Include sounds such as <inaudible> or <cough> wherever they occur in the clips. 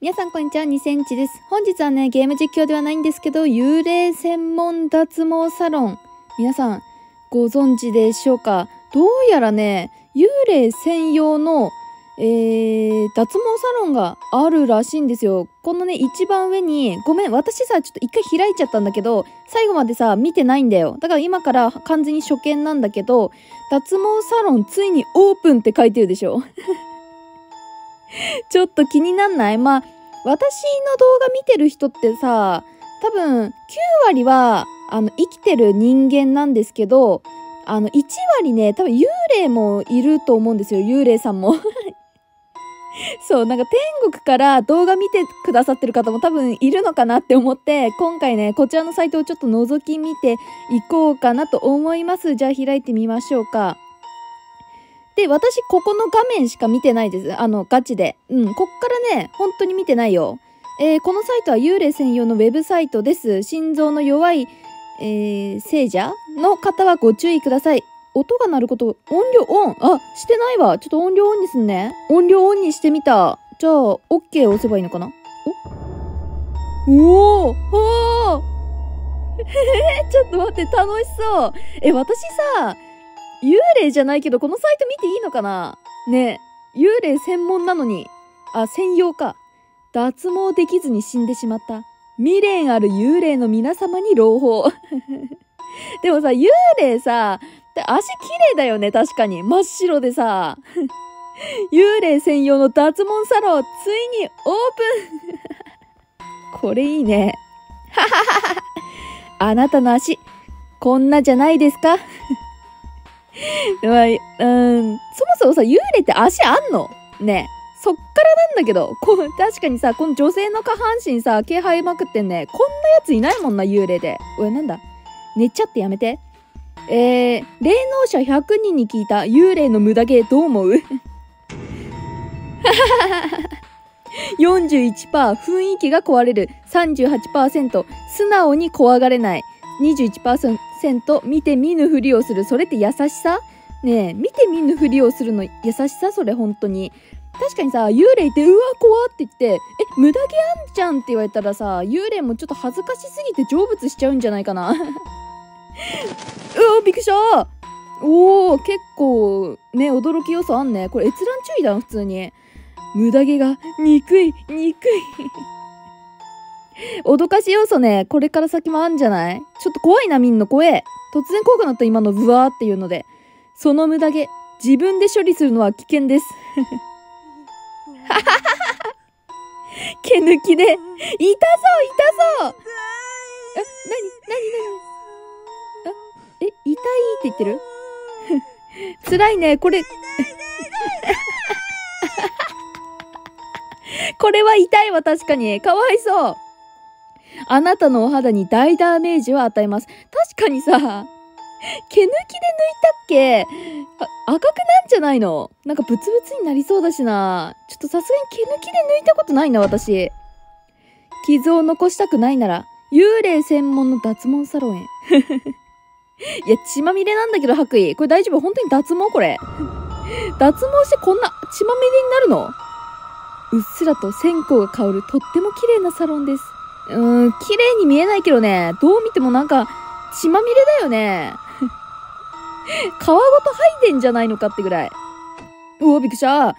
皆さんこんにちは、2センチです。本日はね、ゲーム実況ではないんですけど、幽霊専門脱毛サロン。皆さん、ご存知でしょうか？どうやらね、幽霊専用の、えー、脱毛サロンがあるらしいんですよ。このね、一番上に、ごめん、私さ、ちょっと一回開いちゃったんだけど、最後までさ、見てないんだよ。だから今から完全に初見なんだけど、脱毛サロンついにオープンって書いてるでしょ <laughs> ちょっと気になんない？まあ、私の動画見てる人ってさ、多分9割は、あの、生きてる人間なんですけど、あの、1割ね、多分幽霊もいると思うんですよ、幽霊さんも。<laughs> そう、なんか天国から動画見てくださってる方も多分いるのかなって思って、今回ね、こちらのサイトをちょっと覗き見ていこうかなと思います。じゃあ開いてみましょうか。で、私、ここの画面しか見てないです。あの、ガチで。うん、こっからね、本当に見てないよ。えー、このサイトは幽霊専用のウェブサイトです。心臓の弱い、えー、聖者の方はご注意ください。音が鳴ること、音量オンあ、してないわ。ちょっと音量オンにすんね。音量オンにしてみた。じゃあ、OK を押せばいいのかな？おおおお <laughs> ちょっと待って、楽しそう。え、私さ、幽霊じゃないけど、このサイト見ていいのかな？ね幽霊専門なのに。あ、専用か。脱毛できずに死んでしまった。未練ある幽霊の皆様に朗報。<laughs> でもさ、幽霊さ、足綺麗だよね、確かに。真っ白でさ。幽霊専用の脱毛サロン、ついにオープン <laughs> これいいね。<laughs> あなたの足、こんなじゃないですか？<laughs> まあ、うん、そもそもさ、幽霊って足あんの？ねそっからなんだけど、こう確かにさ、この女性の下半身さ、毛生えまくってんね。こんなやついないもんな、幽霊で。おい、なんだ？寝ちゃってやめて。えー、霊能者100人に聞いた幽霊の無駄毛どう思う <laughs> ?41% 雰囲気が壊れる38%素直に怖がれない21%見て見ぬふりをする。それって優しさ？ねえ見て見ぬふりをするの優しさ？それ本当に。確かにさ幽霊ってうわ怖って言ってえ無駄毛あんじゃんって言われたらさ幽霊もちょっと恥ずかしすぎて成仏しちゃうんじゃないかな。<laughs> うわびっくりした。おお結構ね驚き要素あんね。これ閲覧注意だな普通に。無駄毛が憎い憎い。脅かし要素ね、これから先もあんじゃない？ちょっと怖いな、みんな怖え。突然怖くなった今のブワーっていうので。その無駄毛、自分で処理するのは危険です。<laughs> 毛抜きで、痛そう痛そうえ、なになになにえ、痛いって言ってる？<laughs> 辛いね、これ <laughs> これは痛いわ、確かに。かわいそう。あなたのお肌に大ダメージを与えます。確かにさ、毛抜きで抜いたっけ？赤くなんじゃないの？なんかブツブツになりそうだしな。ちょっとさすがに毛抜きで抜いたことないな、私。傷を残したくないなら、幽霊専門の脱毛サロンへ。<laughs> いや、血まみれなんだけど、白衣。これ大丈夫？本当に脱毛？これ。脱毛してこんな血まみれになるの？うっすらと線香が香るとっても綺麗なサロンです。うん、綺麗に見えないけどね、どう見てもなんか、血まみれだよね。皮ごと剥いでんじゃないのかってぐらい。うお、びっくりした。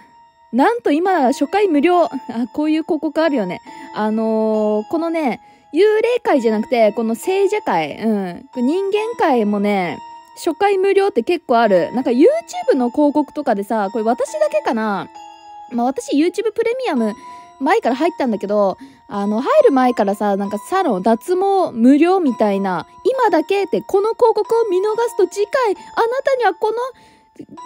なんと今、初回無料。あ、こういう広告あるよね。あのー、このね、幽霊界じゃなくて、この聖者界、うん。人間界もね、初回無料って結構ある。なんか YouTube の広告とかでさ、これ私だけかなまあ私 YouTube プレミアム前から入ったんだけど、あの、入る前からさ、なんかサロン、脱毛無料みたいな、今だけって、この広告を見逃すと次回、あなたにはこの、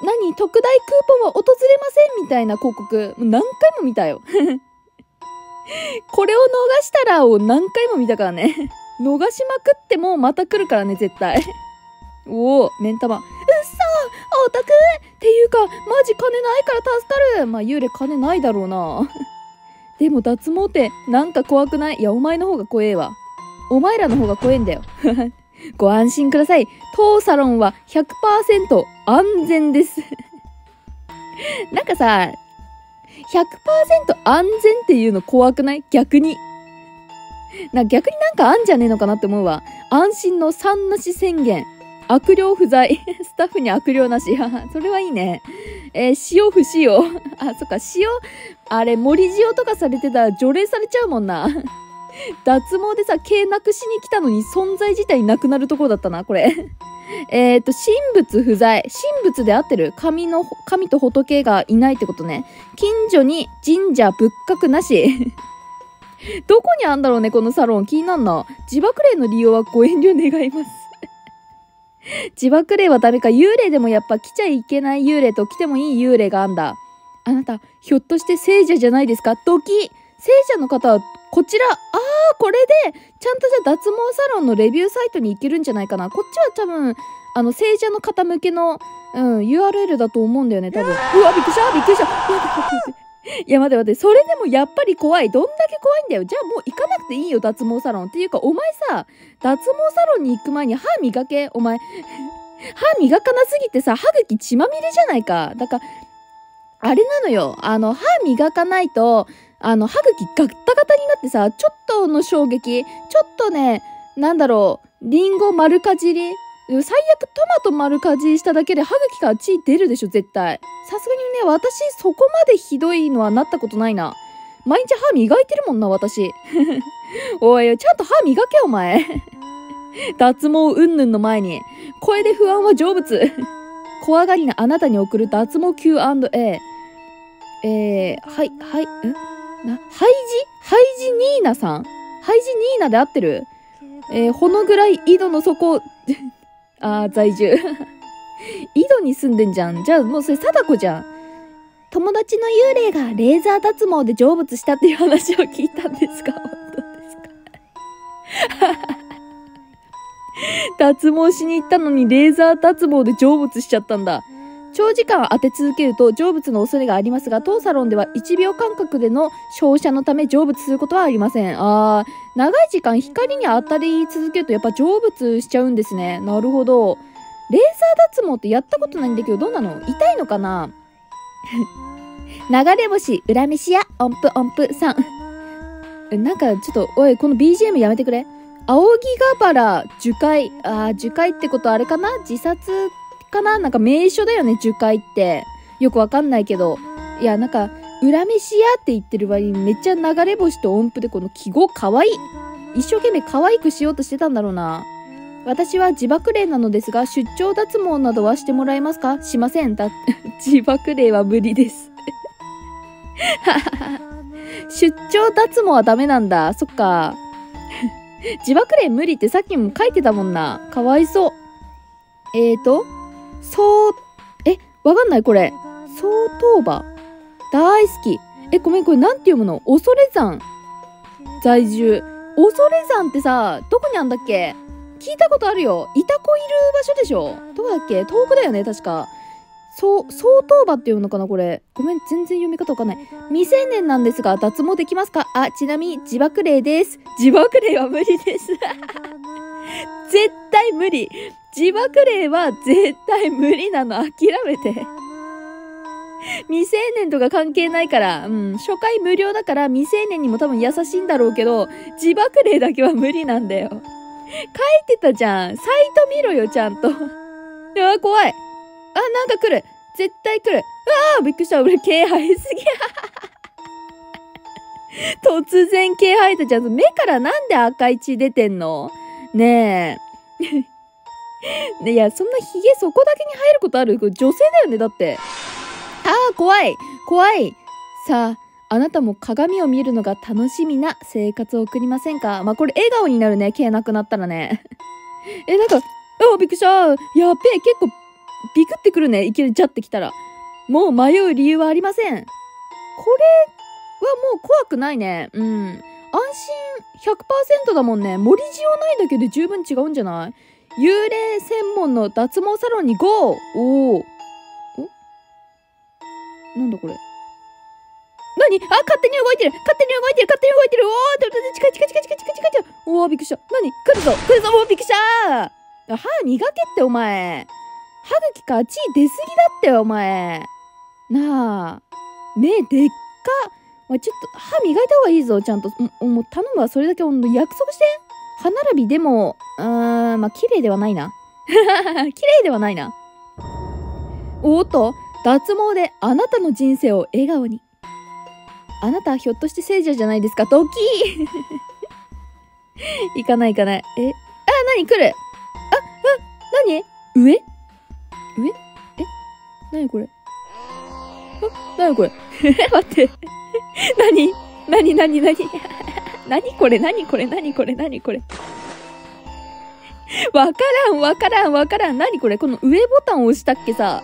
何、特大クーポンは訪れませんみたいな広告、何回も見たよ。<laughs> これを逃したらを何回も見たからね。<laughs> 逃しまくってもまた来るからね、絶対。おお、目ん玉。うっそお得っていうか、マジ金ないから助かるまあ、幽霊金ないだろうな。でも脱毛ってなんか怖くない？いや、お前の方が怖えわ。お前らの方が怖えんだよ。<laughs> ご安心ください。当サロンは100%安全です <laughs> なんかさ、100%安全っていうの怖くない？逆に。な逆になんかあんじゃねえのかなって思うわ。安心の3なし宣言。悪霊不在。<laughs> スタッフに悪霊なし。それはいいね。えー、塩不使用。<laughs> あ、そっか、塩、あれ、森塩とかされてたら除霊されちゃうもんな。<laughs> 脱毛でさ、毛なくしに来たのに存在自体なくなるところだったな、これ。<laughs> えっと、神仏不在。神仏で合ってる？神の、神と仏がいないってことね。近所に神社仏閣なし。どこにあんだろうね、このサロン。気になんな。自爆霊の利用はご遠慮願います。<laughs> 自爆霊はダメか。幽霊でもやっぱ来ちゃいけない幽霊と来てもいい幽霊があんだ。あなた、ひょっとして聖者じゃないですか？ドキ聖者の方はこちら、あー、これで、ちゃんとじゃあ脱毛サロンのレビューサイトに行けるんじゃないかな。こっちは多分、あの、聖者の方向けの、うん、URL だと思うんだよね、多分。うわ、びっくりしたびっくりした <laughs> いや待て待て、それでもやっぱり怖い。どんだけ怖いんだよ。じゃあもう行かなくていいよ、脱毛サロン。っていうか、お前さ、脱毛サロンに行く前に歯磨け。お前、<laughs> 歯磨かなすぎてさ、歯茎血まみれじゃないか。だから、あれなのよ。あの、歯磨かないと、あの、歯茎ガッタガタになってさ、ちょっとの衝撃、ちょっとね、なんだろう、リンゴ丸かじり最悪トマト丸かじしただけで歯茎から血出るでしょ、絶対。さすがにね、私そこまでひどいのはなったことないな。毎日歯磨いてるもんな、私。<laughs> おい、ちゃんと歯磨け、お前。<laughs> 脱毛うんぬんの前に。声で不安は成仏。<laughs> 怖がりなあなたに送る脱毛 Q&A。えー、はい、はい、ん？な、ハイジ？ハイジニーナさん？ハイジニーナで合ってる？えー、ほのぐらい井戸の底、あ、在住。<laughs> 井戸に住んでんじゃん。じゃあもうそれ貞子じゃん。友達の幽霊がレーザー脱毛で成仏したっていう話を聞いたんですが、<laughs> 本当ですか？<laughs> 脱毛しに行ったのにレーザー脱毛で成仏しちゃったんだ。長時間当て続けると成仏の恐れがありますが、当サロンでは1秒間隔での照射のため成仏することはありません。あー、長い時間光に当たり続けるとやっぱ成仏しちゃうんですね。なるほど。レーザー脱毛ってやったことないんだけど、どうなの？痛いのかな？<laughs> 流れ星、裏飯屋、音符音符さん。なんかちょっと、おい、この BGM やめてくれ。仰木ヶ原樹海。あー、樹海ってことあれかな？自殺かな？なんか名所だよね、樹海って。よくわかんないけど。いや、なんか、裏飯屋って言ってる割にめっちゃ流れ星と音符でこの記号かわいい。一生懸命可愛くしようとしてたんだろうな。私は自爆霊なのですが、出張脱毛などはしてもらえますか？しません。だ、<laughs> 自爆霊は無理です <laughs> 出張脱毛はダメなんだ。そっか。<laughs> 自爆霊無理ってさっきも書いてたもんな。かわいそう。えーと、そう、え、わかんないこれ。相当馬。大好き。え、ごめん、これなんて読むの？恐山在住。恐山ってさ、どこにあんだっけ？聞いたことあるよ。イタコいる場所でしょ？どこだっけ？遠くだよね、確か。そう、相当馬っていうのかなこれ。ごめん、全然読み方わかんない。未成年なんですが、脱毛できますか？あ、ちなみに自爆霊です。自爆霊は無理です。<laughs> 絶対無理。自爆霊は絶対無理なの。諦めて。未成年とか関係ないから、うん、初回無料だから未成年にも多分優しいんだろうけど、自爆霊だけは無理なんだよ。書いてたじゃん。サイト見ろよ、ちゃんと。うわ、怖い。あ、なんか来る。絶対来る。うわーびっくりした。俺、毛生えすぎ。<laughs> 突然毛生えたじゃん。目からなんで赤い血出てんの？ねえ。<laughs> いや、そんなヒゲそこだけに生えることある？女性だよね、だって。ああ、怖い怖いさあ、あなたも鏡を見るのが楽しみな生活を送りませんか？まあ、これ笑顔になるね、毛なくなったらね。<laughs> え、なんか、あ、びっくりしたやっべえ、結構、ビクってくるね。いきなりジャってきたら。もう迷う理由はありません。これはもう怖くないね。うん。安心100%だもんね。盛り塩ないだけで十分違うんじゃない？幽霊専門の脱毛サロンに GO! おお？なんだこれ？何？あ、勝手に動いてる勝手に動いてる勝手に動いてるおー近い近い近い近い近い近い近いおー、びっくりした。何？来るぞ来るぞもうびっくりした歯磨けってお前。歯茎か血出すぎだってお前。なあ。目でっかおいちょっと歯磨いた方がいいぞちゃんと。ももう頼むわそれだけ。ほんと約束して。歯並びでもうーんまあ綺麗ではないな。<laughs> 綺麗ではないな。おっと脱毛であなたの人生を笑顔に。あなたひょっとして聖者じゃないですかドキー。<laughs> 行かない行かない。えあ何来る？ああ何？上？上？え？何これ？あ何これ？<laughs> 待って <laughs> 何？何？何？何？<laughs> 何？これ？何？これ？何？これ？何？これ？<laughs> わからん！わからん！わからん！何？これ？この上ボタンを押したっけさ。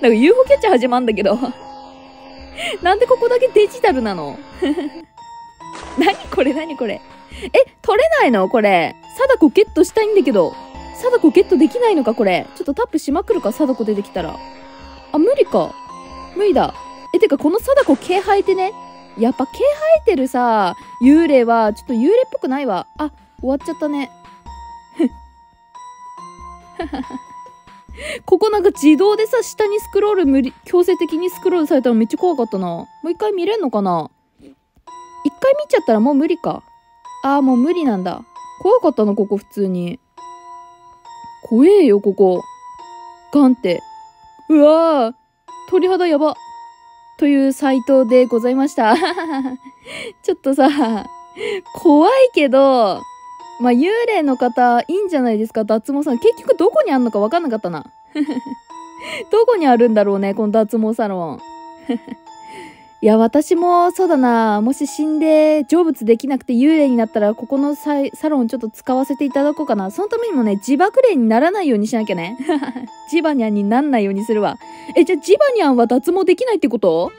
なんか UFO キャッチャー始まんだけど。なんでここだけデジタルなの？何？これ？何？これ？え、取れないの？これ？貞子ゲットしたいんだけど。貞子ゲットできないのか？これ？ちょっとタップしまくるか？貞子出てきたら。あ、無理か。無理だ。え、てかこの貞子毛生えてね？やっぱ毛生えてるさ、幽霊は、ちょっと幽霊っぽくないわ。あ、終わっちゃったね。ここなんか自動でさ、下にスクロール無理、強制的にスクロールされたらめっちゃ怖かったな。もう一回見れんのかな？一回見ちゃったらもう無理か。ああ、もう無理なんだ。怖かったな、ここ普通に。怖えよ、ここ。ガンって。うわー鳥肌やば。というサイトでございました。<laughs> ちょっとさ、怖いけど、まあ、幽霊の方、いいんじゃないですか、脱毛さん。結局どこにあるのかわかんなかったな。<laughs> どこにあるんだろうね、この脱毛サロン。いや、私もそうだな。もし死んで成仏できなくて幽霊になったら、ここのサロンちょっと使わせていただこうかな。そのためにもね、自爆霊にならないようにしなきゃね。<laughs> ジバニャンになんないようにするわ。え、じゃあジバニャンは脱毛できないってこと？